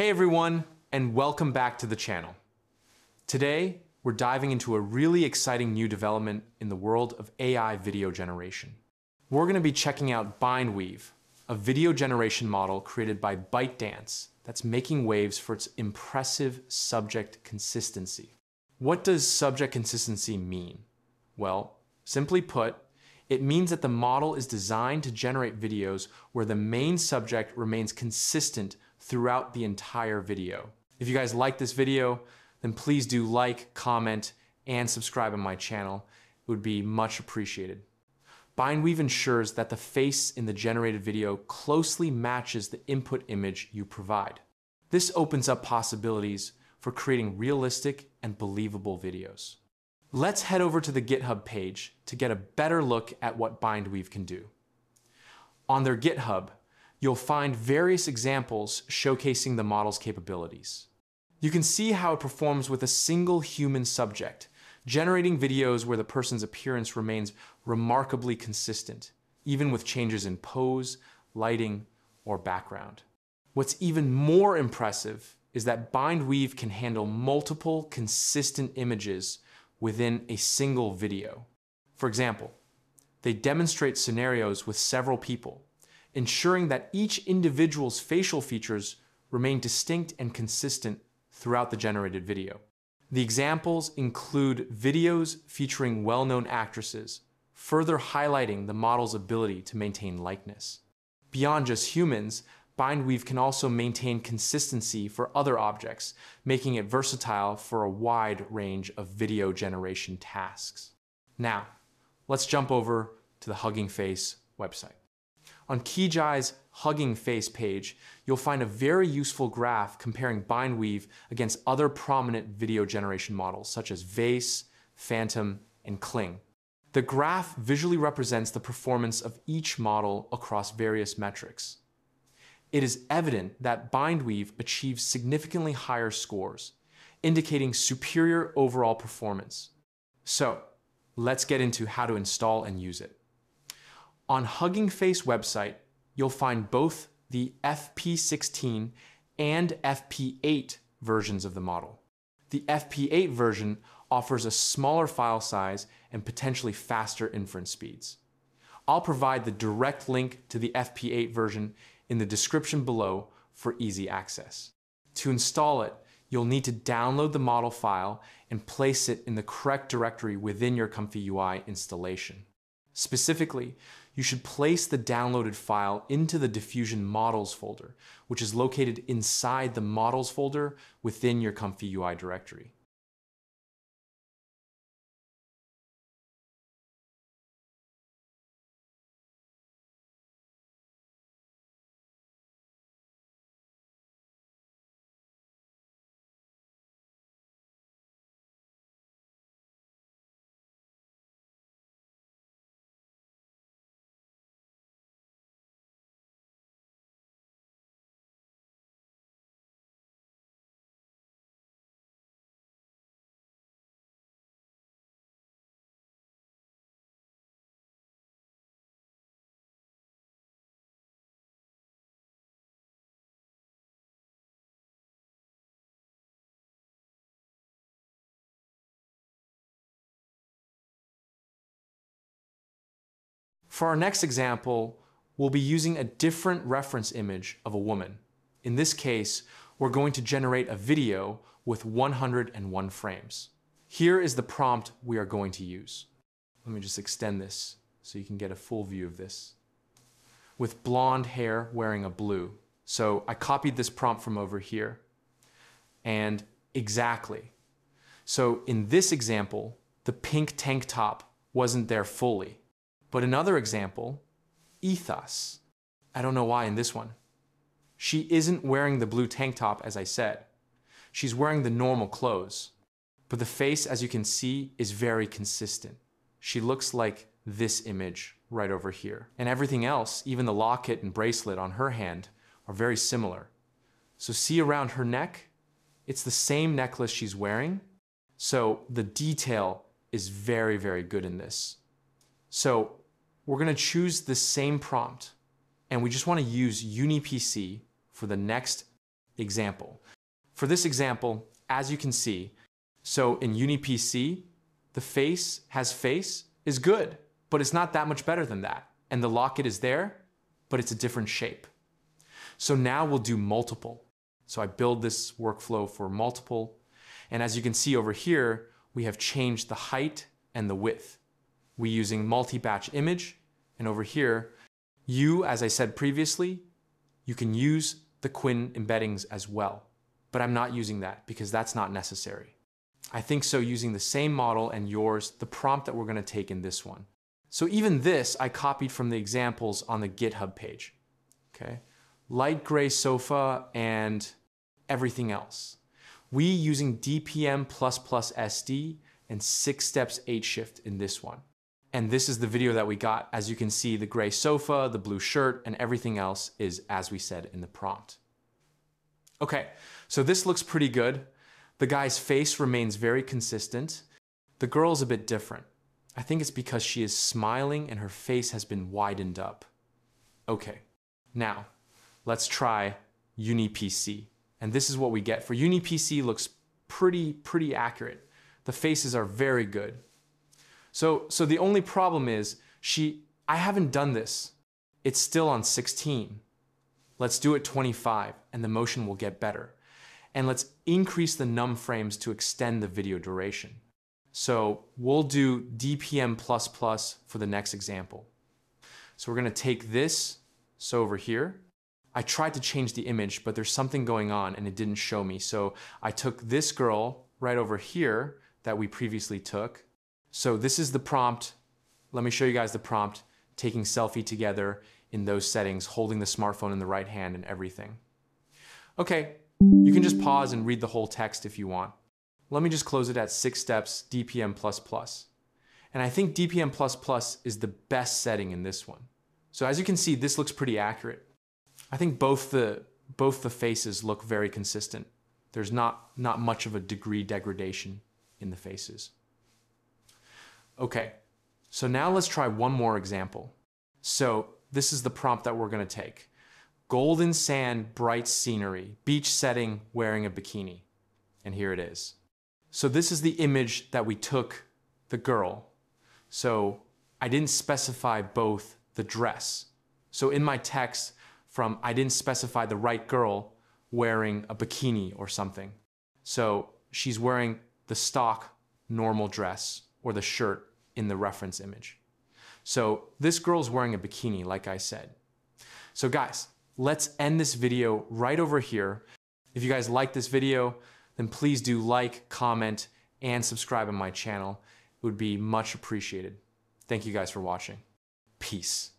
Hey everyone, and welcome back to the channel. Today, we're diving into a really exciting new development in the world of AI video generation. We're going to be checking out Bindweave, a video generation model created by ByteDance that's making waves for its impressive subject consistency. What does subject consistency mean? Well, simply put, it means that the model is designed to generate videos where the main subject remains consistent throughout the entire video. If you guys like this video, then please do like, comment, and subscribe on my channel. It would be much appreciated. Bindweave ensures that the face in the generated video closely matches the input image you provide. This opens up possibilities for creating realistic and believable videos. Let's head over to the GitHub page to get a better look at what Bindweave can do. On their GitHub, you'll find various examples showcasing the model's capabilities. You can see how it performs with a single human subject, generating videos where the person's appearance remains remarkably consistent, even with changes in pose, lighting, or background. What's even more impressive is that Bindweave can handle multiple consistent images within a single video. For example, they demonstrate scenarios with several people, ensuring that each individual's facial features remain distinct and consistent throughout the generated video. The examples include videos featuring well-known actresses, further highlighting the model's ability to maintain likeness. Beyond just humans, Bindweave can also maintain consistency for other objects, making it versatile for a wide range of video generation tasks. Now, let's jump over to the Hugging Face website. On Kijai's Hugging Face page, you'll find a very useful graph comparing Bindweave against other prominent video generation models such as VACE, Phantom, and Kling. The graph visually represents the performance of each model across various metrics. It is evident that Bindweave achieves significantly higher scores, indicating superior overall performance. So, let's get into how to install and use it. On Hugging Face website, you'll find both the FP16 and FP8 versions of the model. The FP8 version offers a smaller file size and potentially faster inference speeds. I'll provide the direct link to the FP8 version in the description below for easy access. To install it, you'll need to download the model file and place it in the correct directory within your Comfy UI installation. Specifically, you should place the downloaded file into the Diffusion Models folder, which is located inside the Models folder within your Comfy UI directory. For our next example, we'll be using a different reference image of a woman. In this case, we're going to generate a video with 101 frames. Here is the prompt we are going to use. Let me just extend this so you can get a full view of this. With blonde hair wearing a blue. So I copied this prompt from over here. And exactly. So in this example, the pink tank top wasn't there fully. But another example, ethos. I don't know why in this one. She isn't wearing the blue tank top, as I said. She's wearing the normal clothes. But the face, as you can see, is very consistent. She looks like this image right over here. And everything else, even the locket and bracelet on her hand, are very similar. So see around her neck? It's the same necklace she's wearing. So the detail is very, very good in this. So we're going to choose the same prompt and we just want to use UniPC for the next example. For this example, as you can see, so in UniPC, the face has face is good, but it's not that much better than that. And the locket is there, but it's a different shape. So now we'll do multiple. So I build this workflow for multiple. And as you can see over here, we have changed the height and the width. We using multi-batch image. And over here, you, as I said previously, you can use the Qwen embeddings as well. But I'm not using that because that's not necessary. I think so using the same model and yours, the prompt that we're gonna take in this one. So even this, I copied from the examples on the GitHub page, okay? Light gray sofa and everything else. We using DPM++ SD and six steps eight shift in this one. And this is the video that we got. As you can see, the gray sofa, the blue shirt, and everything else is as we said in the prompt. Okay, so this looks pretty good. The guy's face remains very consistent. The girl's a bit different. I think it's because she is smiling and her face has been widened up. Okay, now let's try UniPC. And this is what we get. For UniPC looks pretty, pretty accurate. The faces are very good. So, so the only problem is she, I haven't done this. It's still on 16. Let's do it 25 and the motion will get better and let's increase the num frames to extend the video duration. So we'll do DPM++ for the next example. So we're gonna take this, so over here, I tried to change the image, but there's something going on and it didn't show me. So I took this girl right over here that we previously took. So this is the prompt. Let me show you guys the prompt, taking selfie together in those settings, holding the smartphone in the right hand and everything. Okay, you can just pause and read the whole text if you want. Let me just close it at six steps DPM++. And I think DPM++ is the best setting in this one. So as you can see, this looks pretty accurate. I think both the, both the faces look very consistent. There's not, not much of a degree degradation in the faces. Okay, so now let's try one more example. So this is the prompt that we're gonna take golden sand, bright scenery, beach setting, wearing a bikini. And here it is. So this is the image that we took the girl. So I didn't specify both the dress. So in my text from I didn't specify the right girl wearing a bikini or something. So she's wearing the stock normal dress or the shirt in the reference image. So this girl's wearing a bikini, like I said. So guys, let's end this video right over here. If you guys like this video, then please do like, comment, and subscribe on my channel. It would be much appreciated. Thank you guys for watching. Peace.